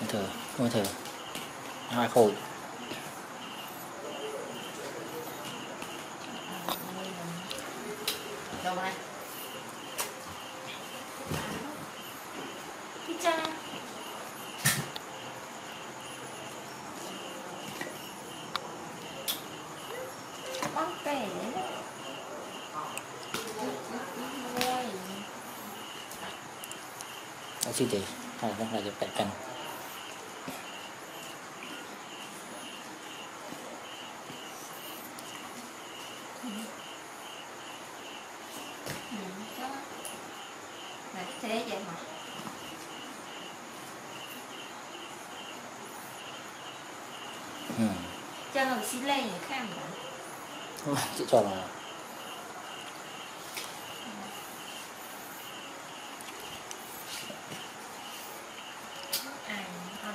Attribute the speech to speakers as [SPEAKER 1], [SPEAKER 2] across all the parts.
[SPEAKER 1] Nên thử, gì?
[SPEAKER 2] thử, hai khối.
[SPEAKER 1] Đâu này cha con kể
[SPEAKER 2] ở siêu thị hay là là cạnh tranh.
[SPEAKER 1] Thế vậy mà.
[SPEAKER 2] Ừ.
[SPEAKER 1] cho nó xí lên khác mà
[SPEAKER 2] chị cho là
[SPEAKER 1] ai ăn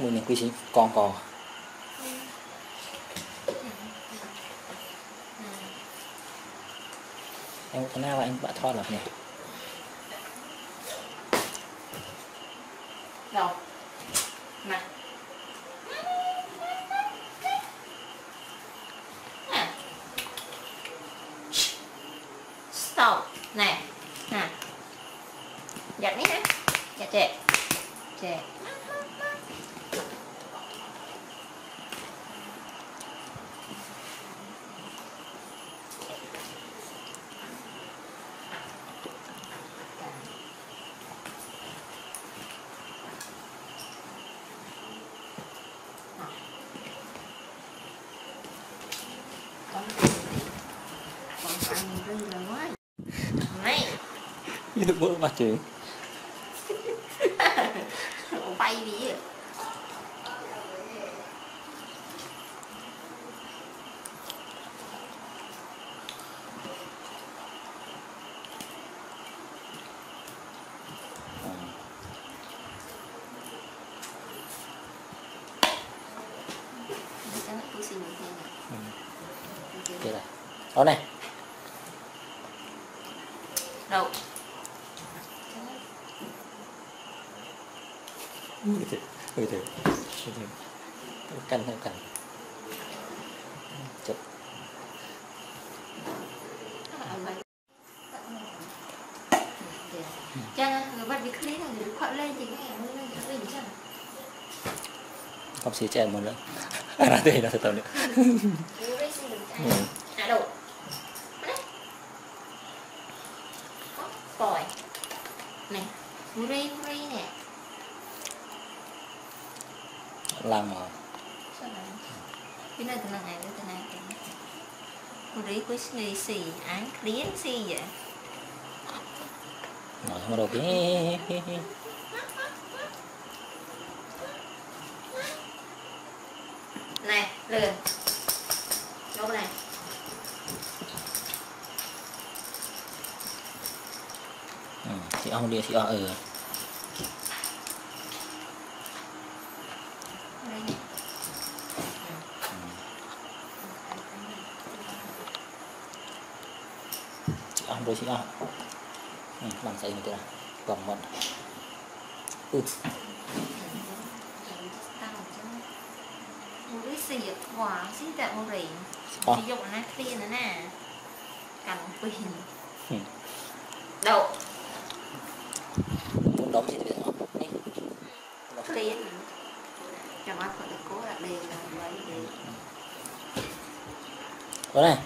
[SPEAKER 1] bao
[SPEAKER 2] những quy trình con cò. Em có nào là anh bạn thoát lập nhỉ?
[SPEAKER 1] Đâu? Nè. Stop. Nè. Nè. Giật đi nè. Giật chè. Chè con con ăn rư là quá này
[SPEAKER 2] như được bữa mặt chứ
[SPEAKER 1] bay đi Chắc là cứ xin như thế này.
[SPEAKER 2] kia này đó này
[SPEAKER 1] đâu
[SPEAKER 2] ừ thế ừ thế ừ thế cân theo cân chụp
[SPEAKER 1] Chắc người bắt đi clip là người khoan lên thì cái em lên cái bình chắc
[SPEAKER 2] không xí chèn một nữa là thế là thật tao nữa
[SPEAKER 1] Người À Đấy. Có Bòi. Này Muri Muri nè.
[SPEAKER 2] Làm
[SPEAKER 1] lại? Cái này từ lần này đến từ này Muri cuối ngày xì Án cliến xì vậy
[SPEAKER 2] nói không đâu cái
[SPEAKER 1] Này lườn Đâu này.
[SPEAKER 2] Ừ. chị ông đi chị ông ừ. Chị ông rồi chị ông làm sao như thế nào vòng mận ừ. Ờ. Ừ.
[SPEAKER 1] Đâu
[SPEAKER 2] muốn đóng gì thì biết không Đi.
[SPEAKER 1] clear Cho nó phải cố là
[SPEAKER 2] đó này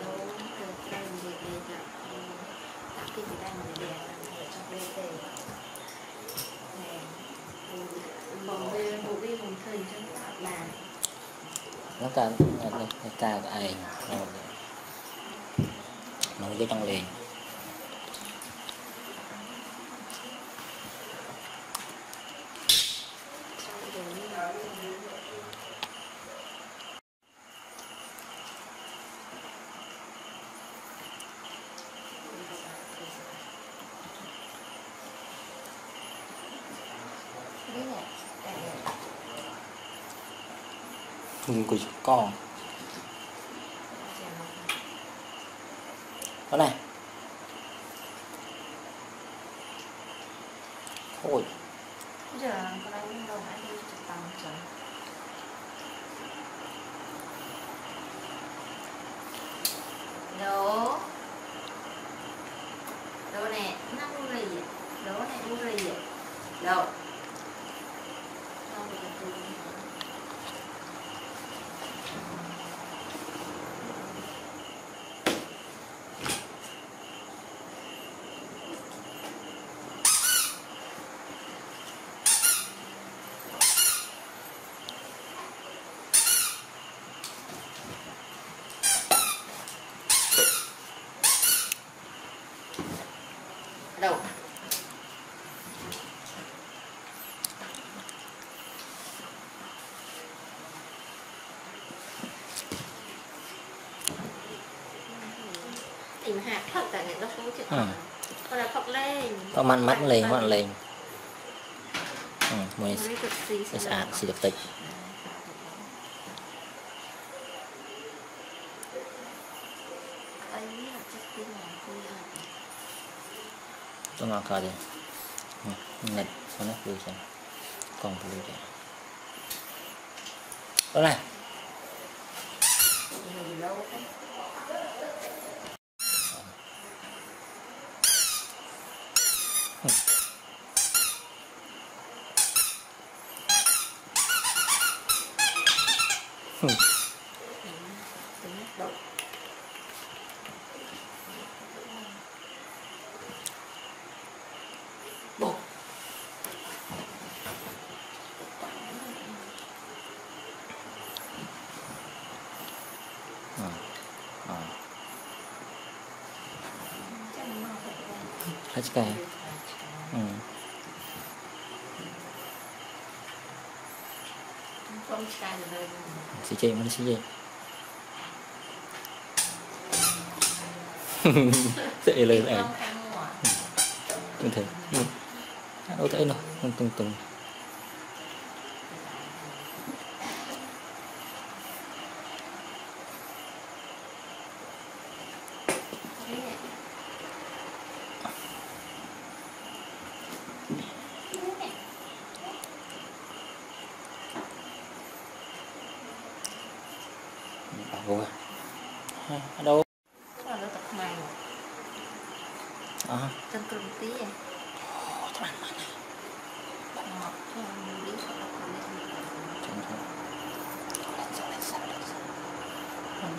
[SPEAKER 1] Đâu từ đây mình đi đi là Tạo cái gì đây mình đi để cho bê tê Nè Bồng bê bồ bê bồng thình cho các bạn
[SPEAKER 2] nó ta ta của ai nó nó cái trong liền hình của con đó này. Thôi.
[SPEAKER 1] Đố đố này năm gì, rì đố này bu gì, đố tìm hạt thật tại không chịu
[SPEAKER 2] Ừ.
[SPEAKER 1] còn là phọc lên.
[SPEAKER 2] Có mặn mắt lên mặn lên. ừ, mùi sạc xì được tịch. Tôi ngọt coi đi. Ừ, nịch nó vui xem còn vui vậy đó này Ừ.
[SPEAKER 1] Tính độ. Bộ.
[SPEAKER 2] ừ. ờ
[SPEAKER 1] Chắc nó mau phải ra.
[SPEAKER 2] hết cái ừ. Xì chê mà xì chê dễ
[SPEAKER 1] ngỏ.
[SPEAKER 2] Từng thử ừ. đâu thấy đâu từng từng từng
[SPEAKER 1] Đấy nè. Đấy nè.
[SPEAKER 2] bảo vô à, ở đâu
[SPEAKER 1] Chắc là nó tập mày.
[SPEAKER 2] à
[SPEAKER 1] Chân cơm tí à.
[SPEAKER 2] các bạn mà này
[SPEAKER 1] Ngọt. Cho ăn đi. Có đọc vào lên.
[SPEAKER 2] chẳng thôi lên sao lên sao lên sao nó nóng nó nóng cho cảm giác các bạn
[SPEAKER 1] Đấy nè.
[SPEAKER 2] Ừ,
[SPEAKER 1] Ừ, ừ, ừ.
[SPEAKER 2] anh
[SPEAKER 1] Thế người ta người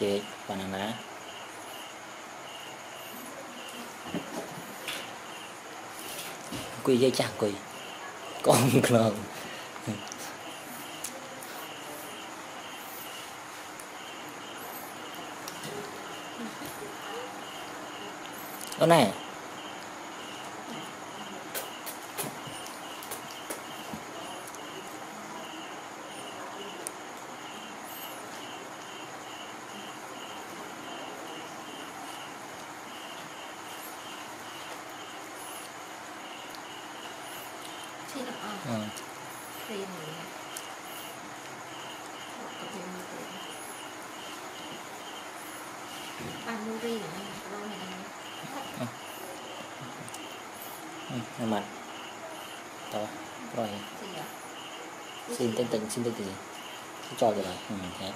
[SPEAKER 2] chế banana quy dây chạc quy con lần đó này
[SPEAKER 1] Thì nó ờ,
[SPEAKER 2] ừ.
[SPEAKER 1] thì này. Có thêm một cái. Ăn nuri này, lâu này.
[SPEAKER 2] ừ nhưng mà đó rồi.
[SPEAKER 1] À,
[SPEAKER 2] xin tên tình xin tên tình cho cho rồi. Ừ, thế.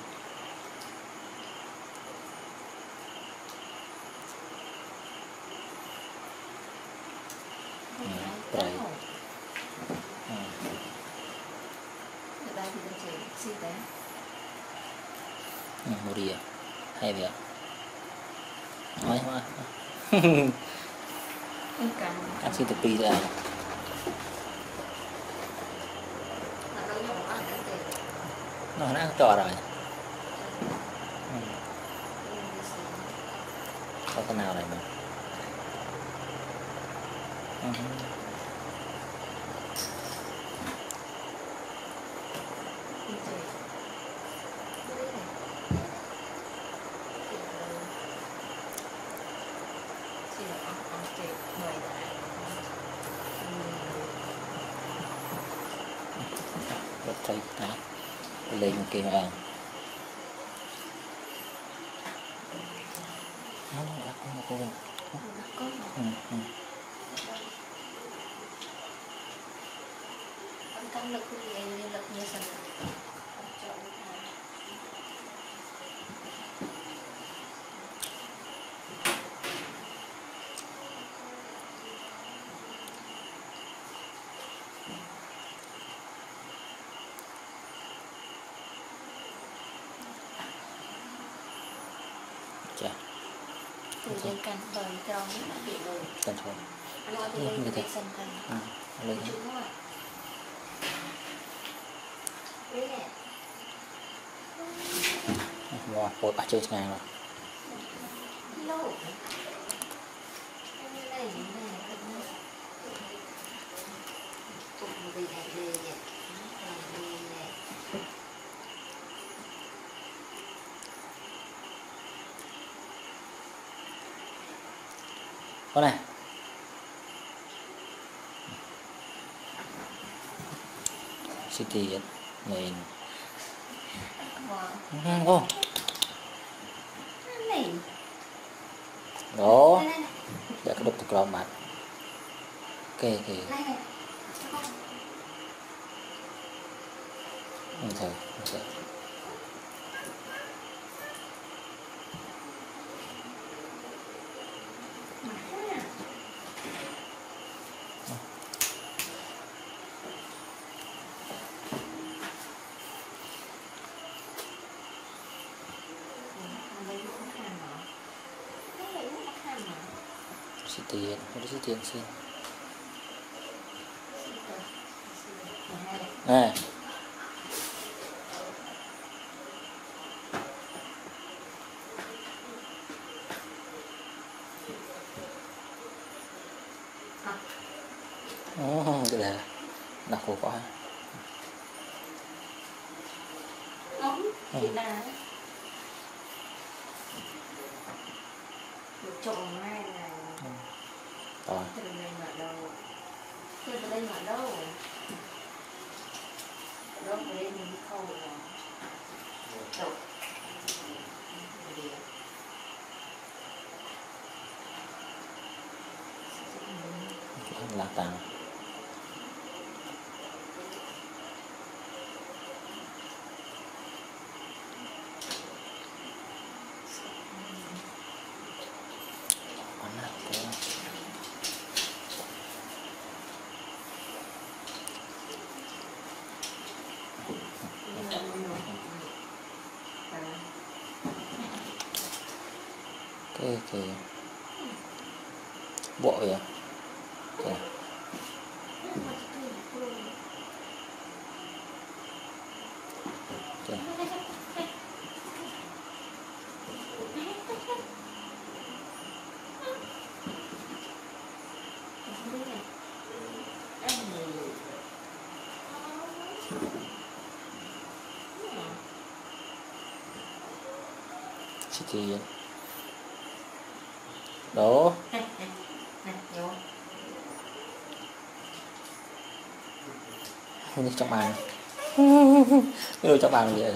[SPEAKER 2] Ừ, rồi.
[SPEAKER 1] cái
[SPEAKER 2] ừ. Ừ, một đi à. Hay vậy nói mà Anh xin tập ra. Nó ăn trò rồi. Ừ. Có cái nào này mà.
[SPEAKER 1] Uh
[SPEAKER 2] -huh. Thấy đấy lên kia à nó là con cô
[SPEAKER 1] Ủa, có mà.
[SPEAKER 2] ừ, ừ.
[SPEAKER 1] Ang kang nagkuliay nilak Từ dân căn bời trong đã bị rồi.
[SPEAKER 2] cẩn thận
[SPEAKER 1] Anh nói thì
[SPEAKER 2] Ừ,
[SPEAKER 1] đây
[SPEAKER 2] như
[SPEAKER 1] là
[SPEAKER 2] thế.
[SPEAKER 1] cái sân căn.
[SPEAKER 2] ừ. lên
[SPEAKER 1] Chú thôi. Đấy nè.
[SPEAKER 2] wow bội bà chơi ngang rồi
[SPEAKER 1] Lâu. Anh như này, như này, thật nữa. Cũng vì này đi vậy. Còn
[SPEAKER 2] có này. City này
[SPEAKER 1] Wow.
[SPEAKER 2] ô
[SPEAKER 1] Này.
[SPEAKER 2] đó. Để cái đục từ lòng bạn ok. Thì
[SPEAKER 1] Này, này.
[SPEAKER 2] Như thế như thế xin. Này. Cái này là khổ quá
[SPEAKER 1] ừ. ngay này là rồi trộn
[SPEAKER 2] là tàng Quán nào có cái cái bộ vậy okay. Okay. City đó như trong bàn cái đồ trong bàn vậy